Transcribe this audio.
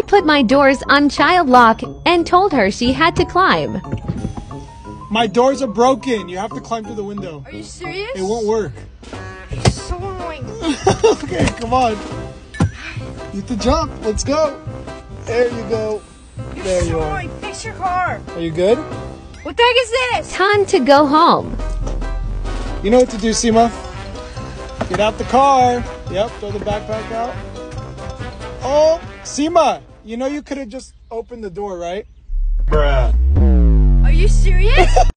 I put my doors on child lock and told her she had to climb. My doors are broken. You have to climb through the window. Are you serious? It won't work. You're so annoying. okay, come on. You have to jump. Let's go. There you go. You're There you are. annoying. Fix your car. Are you good? What the heck is this? Time to go home. You know what to do, Seema. Get out the car. Yep, throw the backpack out. Oh, Seema, you know you could have just opened the door, right? Bruh. Are you serious?